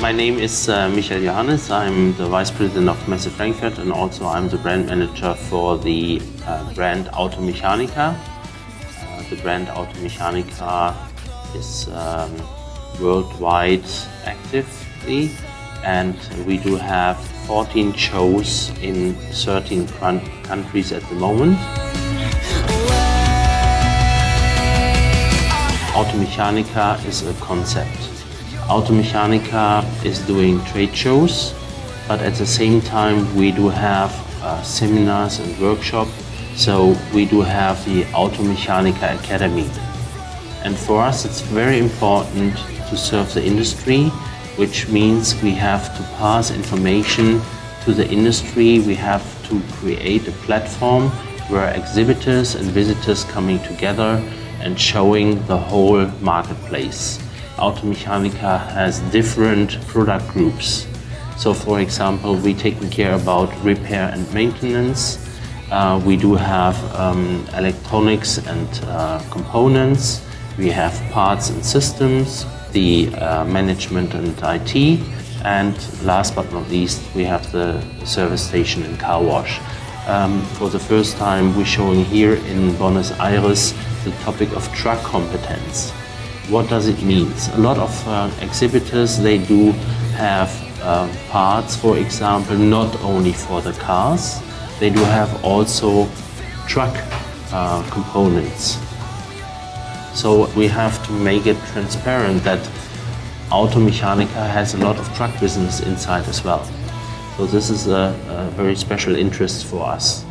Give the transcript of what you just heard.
my name is uh, Michael Johannes. I'm the Vice President of Messe Frankfurt and also I'm the brand manager for the uh, brand Automechanika. Uh, the brand Automechanika is um, worldwide actively and we do have 14 shows in 13 countries at the moment. Automechanika is a concept. Automechanika is doing trade shows, but at the same time we do have uh, seminars and workshops. So we do have the Automechanika Academy. And for us it's very important to serve the industry, which means we have to pass information to the industry. We have to create a platform where exhibitors and visitors coming together and showing the whole marketplace. Automechanika has different product groups. So for example, we taking care about repair and maintenance. Uh, we do have um, electronics and uh, components. We have parts and systems, the uh, management and IT. And last but not least, we have the service station and car wash. Um, for the first time, we're showing here in Buenos Aires the topic of truck competence. What does it mean? A lot of uh, exhibitors, they do have uh, parts, for example, not only for the cars, they do have also truck uh, components. So we have to make it transparent that Automechanika has a lot of truck business inside as well. So this is a, a very special interest for us.